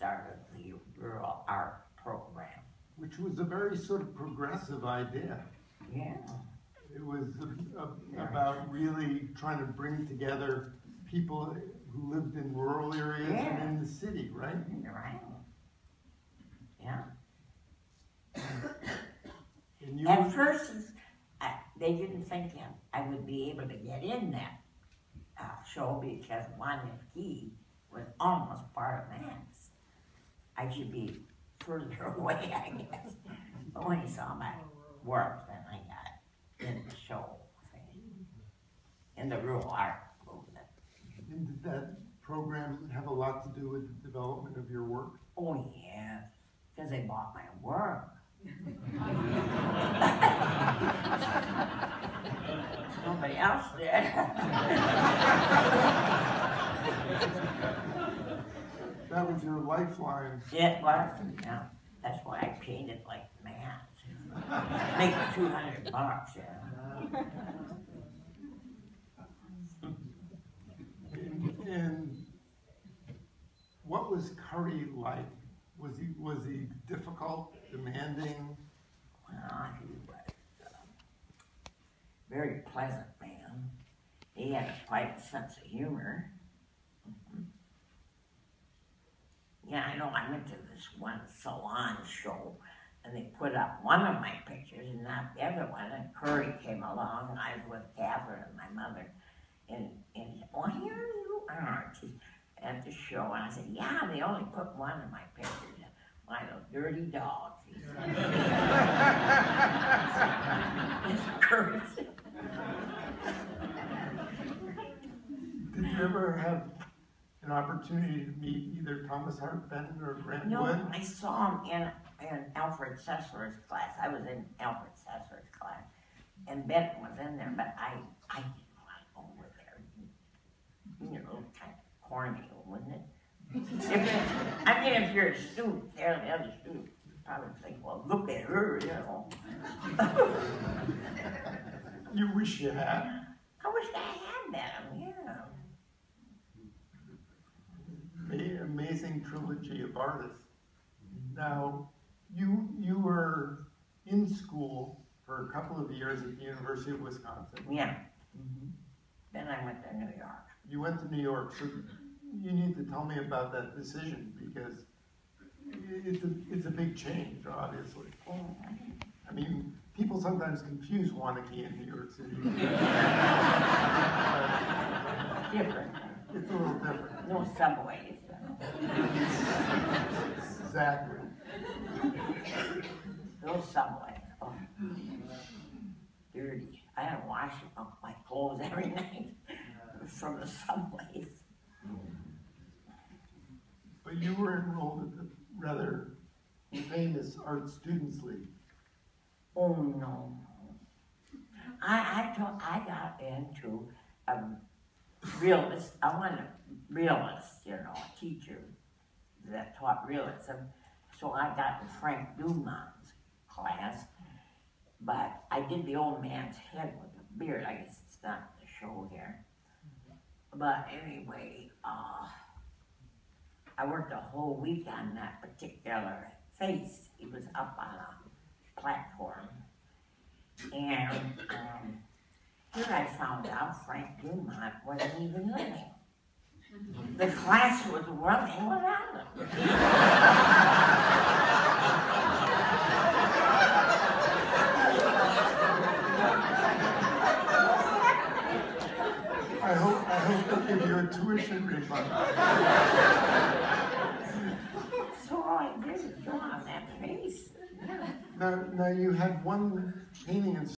started the rural art program. which was a very sort of progressive idea. Yeah, It was a- a- about really trying to bring together people who lived in rural areas and in the city, right? right. Yeah. And you, At first, I, they didn't think I would be able to get in that uh, show because one key was almost part of Max. I should be further away, I guess. But when he saw my work, then I got in the show thing, in the rural art movement. and did that program have a lot to do with the development of your work? Oh, yes, because they bought my work. Nobody else did. That was your lifeline. It was, yeah, that's why I painted like mad. Make two hundred bucks, yeah. And, what was Curry like? Was he, was he difficult, demanding? Well, he was a very pleasant man. He had quite a sense of humor. Yeah, I know, I went to this one salon show, and they put up one of my pictures and not the other one, and Curry came along, I was with Catherine and my mother, and, and he said, well, here you are, at the show, and I said, yeah, they only put one of my pictures, why, those dirty dogs. It's Curry Did you ever have an opportunity to meet either Thomas Hart Benton or Grant No, Wood? I saw him in, in Alfred Sessler's class. I was in Alfred Sessler's class. And Benton was in there, but I, I didn't want to go over there. You know, kind of corny, wouldn't it? If it- I mean, if you're a student, there, the other student probably think, well, look at her, you know. You wish you had. I wish I had that, yeah. Ma- Of artists. Now, you, you were in school for a couple of years at the University of Wisconsin. Yeah. Mm-hmm. Then I went to New York. You went to New York, so you need to tell me about that decision because it's a, it's a big change, obviously. Mm-hmm. I mean, people sometimes confuse Waunakee and New York City. Different. It's a little different. No subways. Exactly. No subway. Oh. Dirty. I had to wash my clothes every night from the subways. But you were enrolled at the rather famous Art Students League. Oh no. I I I got into um realist. I wanted a realist, you know, a teacher that taught realism. So I got in Frank DuMond's class, but I did the old man's head with the beard. I guess it's not the show here. But anyway, uh, I worked a whole week on that particular face. He was up on a platform. And um, here I found out Frank Dumont wasn't even living. The class was running without him. I hope, I hope they give you a tuition refund. So all I did is draw on that face. Now, now you had one painting in